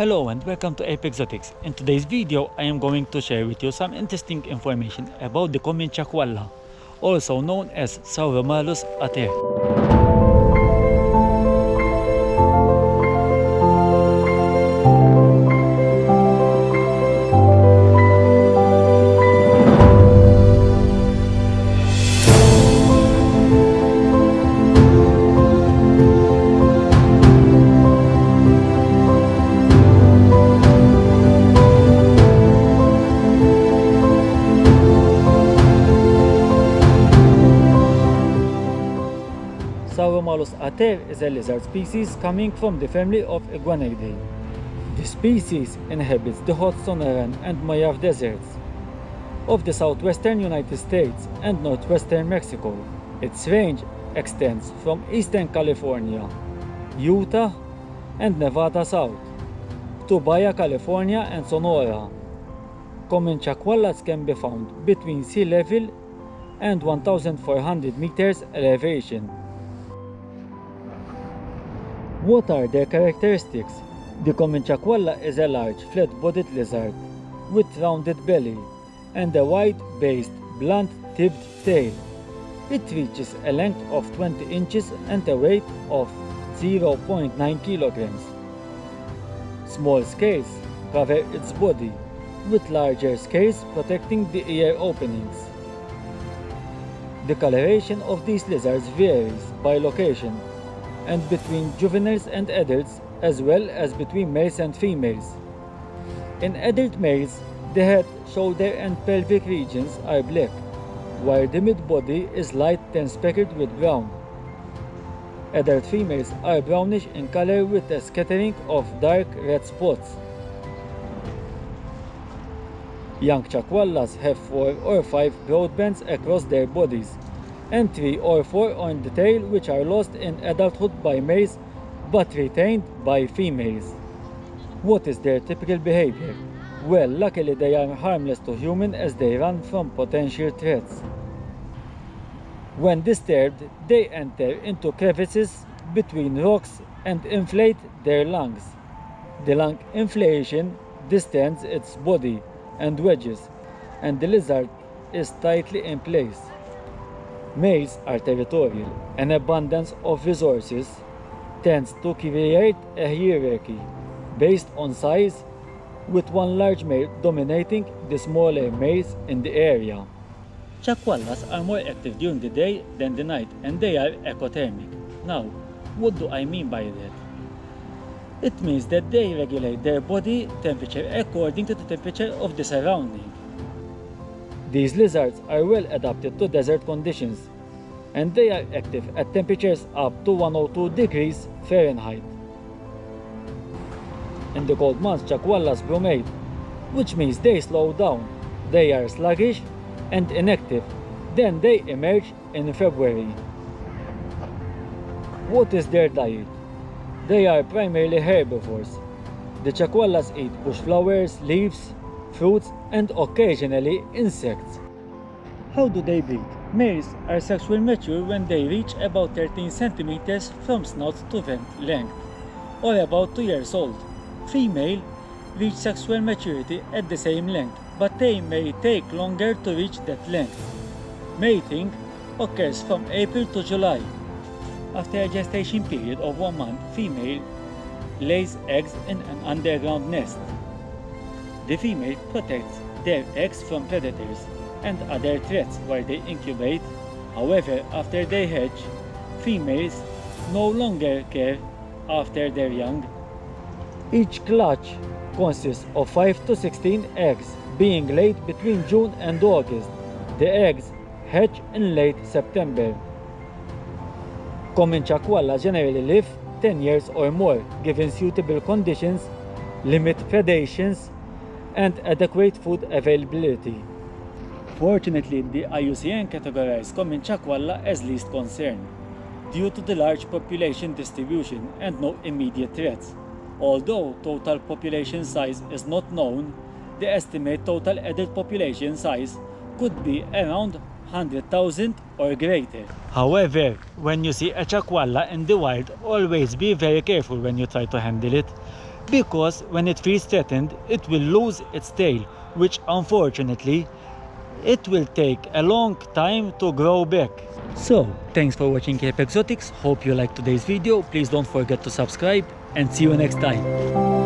Hello and welcome to Abe Exotics. In today's video, I am going to share with you some interesting information about the common chuckwalla, also known as Sauromalus ater. Sauromalus ater is a lizard species coming from the family of Iguanidae. The species inhabits the hot Sonoran and Mojave deserts of the southwestern United States and northwestern Mexico. Its range extends from eastern California, Utah, and Nevada south to Baja California and Sonora. Common chuckwallas can be found between sea level and 1,400 meters elevation. What are their characteristics? The common chuckwalla is a large, flat-bodied lizard with rounded belly and a wide-based, blunt-tipped tail. It reaches a length of 20 inches and a weight of 0.9 kilograms. Small scales cover its body, with larger scales protecting the ear openings. The coloration of these lizards varies by location and between juveniles and adults as well as between males and females. In adult males, the head, shoulder and pelvic regions are black, while the mid-body is light tan speckled with brown. Adult females are brownish in color with a scattering of dark red spots. Young chuckwallas have four or five broad bands across their bodies, and three or four on the tail which are lost in adulthood by males but retained by females. What is their typical behavior? Well, luckily they are harmless to humans as they run from potential threats. When disturbed, they enter into crevices between rocks and inflate their lungs. The lung inflation distends its body and wedges, and the lizard is tightly in place. Males are territorial. An abundance of resources tends to create a hierarchy based on size, with one large male dominating the smaller males in the area. Chuckwallas are more active during the day than the night and they are ectothermic. Now, what do I mean by that? It means that they regulate their body temperature according to the temperature of the surrounding. These lizards are well adapted to desert conditions and they are active at temperatures up to 102 degrees Fahrenheit. In the cold months, chuckwallas brumate, which means they slow down. They are sluggish and inactive. Then they emerge in February. What is their diet? They are primarily herbivores. The chuckwallas eat bush flowers, leaves, fruits, and occasionally insects. How do they breed? Males are sexually mature when they reach about 13 centimeters from snout to vent length, or about 2 years old. Female reach sexual maturity at the same length, but they may take longer to reach that length. Mating occurs from April to July. After a gestation period of one month, female lays eggs in an underground nest. The female protects their eggs from predators and other threats while they incubate. However, after they hatch, females no longer care after their young. Each clutch consists of 5 to 16 eggs being laid between June and August. The eggs hatch in late September. Common generally live 10 years or more given suitable conditions, limit predations, and adequate food availability. Fortunately, the IUCN categorized common chuckwalla as least concern due to the large population distribution and no immediate threats. Although total population size is not known, the estimated total adult population size could be around 100,000 or greater. However, when you see a chuckwalla in the wild, always be very careful when you try to handle it. Because when it feels threatened, it will lose its tail, which unfortunately, it will take a long time to grow back. So, thanks for watching Abe Exotics, hope you liked today's video, please don't forget to subscribe and see you next time.